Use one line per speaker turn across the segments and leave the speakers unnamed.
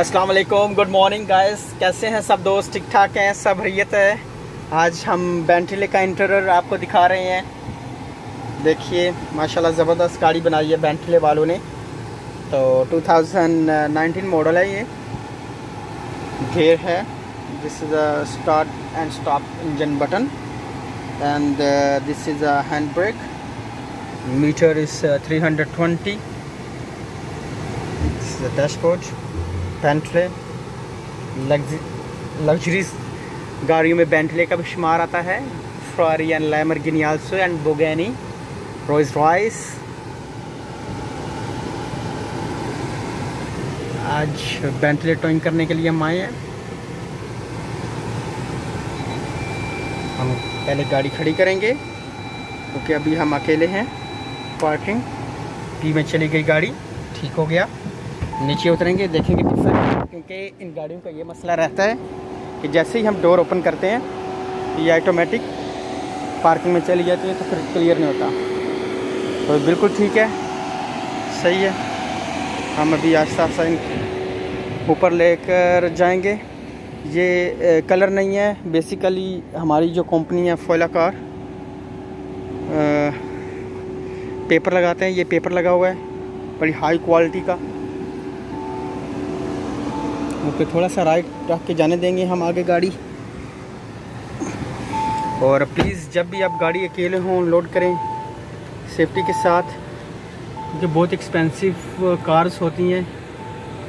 वालेकुम good morning guys कैसे हैं सब दोस्त? ठीक ठाक हैं? सब हरीत है? आज हम बेंटले का इंटीरियर आपको दिखा रहे हैं। देखिए, माशाल्लाह ज़बरदस्त गाड़ी बनाई है बेंटले वालों ने। तो 2019 मॉडल है ये। घेर है। This is a start and stop engine button and this is a hand brake meter is 320 this is the dashboard. Bentley luxury गाड़ियों में बेंटले का भी शुमार आता है। Ferrari and Lamborghini also and बोगैनी Rolls Royce आज बेंटले टोइंग करने के लिए हम आए हैं। हम पहले गाड़ी खड़ी करेंगे, क्योंकि तो अभी हम अकेले हैं। पार्किंग पी में चली गई गाड़ी। ठीक हो गया। नीचे उतरेंगे, देखेंगे डिफरेंट क्योंकि इन गाड़ियों का ये मसला रहता है कि जैसे ही हम डोर ओपन करते हैं, ये ऑटोमेटिक पार्किंग में चली जाती है तो फिर क्लियर नहीं होता। तो बिल्कुल ठीक है, सही है। हम अभी आस्ता आस्ता इन ऊपर लेकर जाएँगे। ये कलर नहीं है बेसिकली हमारी जो कंपनी है फोला कार पेपर लगाते हैं, ये पेपर लगा हुआ है, बड़ी हाई क्वालिटी का। ओके थोड़ा सा राइट रख के जाने देंगे हम आगे गाड़ी। और प्लीज़ जब भी आप गाड़ी अकेले हों लोड करें सेफ्टी के साथ। क्योंकि बहुत एक्सपेंसिव कार्स होती हैं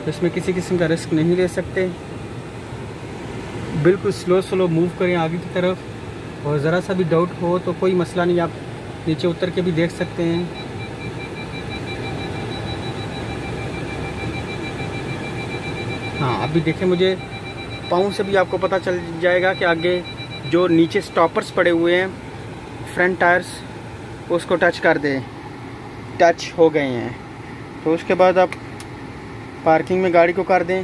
इसमें किसी किस्म का रिस्क नहीं ले सकते। बिल्कुल स्लो स्लो मूव करें आगे की तरफ़। और ज़रा सा भी डाउट हो तो कोई मसला नहीं, आप नीचे उतर के भी देख सकते हैं। हाँ अभी देखें मुझे पाँव से भी आपको पता चल जाएगा कि आगे जो नीचे स्टॉपर्स पड़े हुए हैं फ्रंट टायर्स उसको टच कर दें। टच हो गए हैं। तो उसके बाद आप पार्किंग में गाड़ी को कर दें।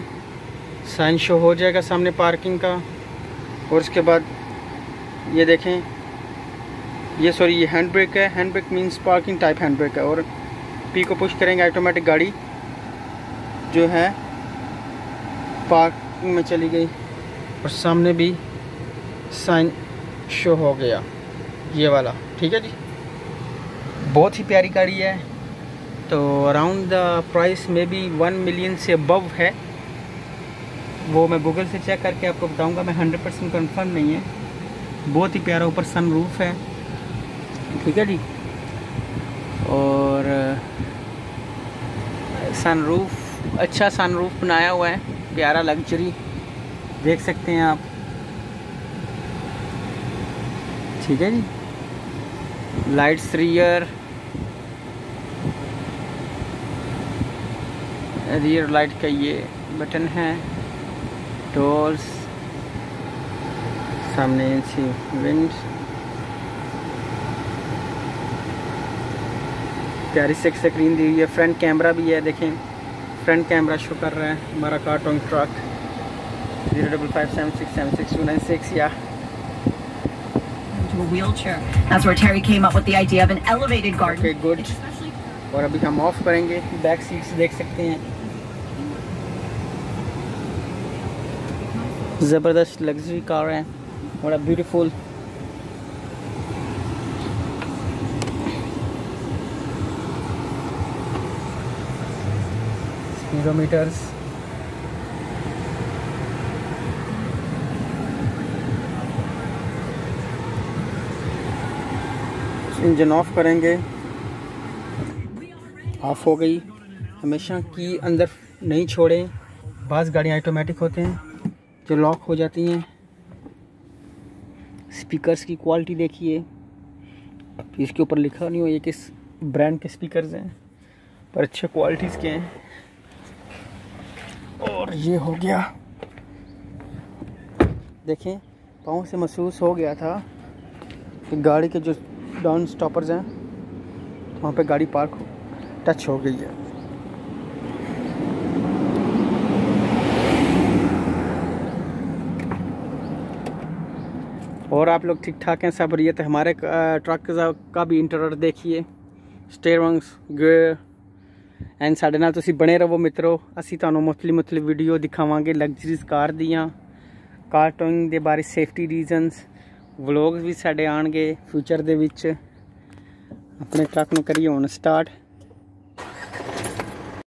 साइन शो हो जाएगा सामने पार्किंग का। और उसके बाद ये देखें। ये सॉरी ये हैंड ब्रेक है। Hand brake means parking type hand brake है। और पी को पुश करेंगे ऑटोमेटिक गाड़ी, जो है पार्क में चली गई और सामने भी साइन शो हो गया। ये वाला, ठीक है जी? बहुत ही प्यारी गाड़ी है। तो अराउंड द प्राइस में भी वन मिलियन से अबव है। वो मैं गूगल से चेक करके आपको बताऊँगा। मैं हंड्रेड परसेंट कन्फर्म नहीं है। बहुत ही प्यारा ऊपर सन रूफ है। ठीक है जी? और सन रूफ अच्छा सन रूफ बनाया हुआ है। प्यारा लग्जरी देख सकते हैं आप। ठीक है जी। लाइट्स रियर रियर लाइट का ये बटन है। डोर्स सामने सी विंड प्यारी से स्क्रीन दी हुई है। फ्रंट कैमरा भी है, देखें। फ्रंट कैमरा शो कर रहा है हमारा cartoon truck zero double five seven six seven six two nine six या
a wheelchair. That's where Terry came up with the idea of an elevated garden.
Okay, good. और अभी हम of करेंगे back seats देख सकते हैं ज़बरदस्त luxury car है बड़ा ब्यूटीफुल speedometers इंजन ऑफ़ करेंगे। ऑफ़ हो गई। हमेशा की अंदर नहीं छोड़ें। बाज़ गाड़ियाँ ऑटोमेटिक होते हैं, जो लॉक हो जाती हैं। स्पीकर्स की क्वालिटी देखिए। इसके ऊपर लिखा नहीं हो ये किस ब्रांड के स्पीकर्स हैं, पर अच्छे क्वालिटीज़ के हैं। और ये हो गया। देखें, पाँव से महसूस हो गया था कि गाड़ी के जो डाउन स्टॉपर्स हैं, वहाँ पे गाड़ी पार्क टच हो गई है। और आप लोग ठीक ठाक हैं? सब रही है हमारे ट्रक का भी इंटरर देखिए। स्टेयरिंग्स, गेयर ਐਂਡ ਸਾਡੇ ਨਾਲ ਤੁਸੀਂ ਬਣੇ ਰਹੋ ਮਿੱਤਰੋ। ਅਸੀਂ ਤੁਹਾਨੂੰ ਮੁਖਤਲਿ ਮੁਖਤਲਿ ਵੀਡੀਓ ਦਿਖਾਵਾਂਗੇ ਲਗਜ਼ਰੀਜ਼ ਕਾਰ ਦੀਆਂ ਕਾਰ ਟੋਇੰਗ ਦੇ ਬਾਰੇ ਸੇਫਟੀ ਰੀਜ਼ਨਸ ਵਲੌਗਸ ਵੀ ਸਾਡੇ ਆਣਗੇ ਫਿਊਚਰ ਦੇ ਵਿੱਚ। ਆਪਣੇ ਟਰੱਕ ਨੂੰ ਕਰੀਏ ਹੁਣ ਸਟਾਰਟ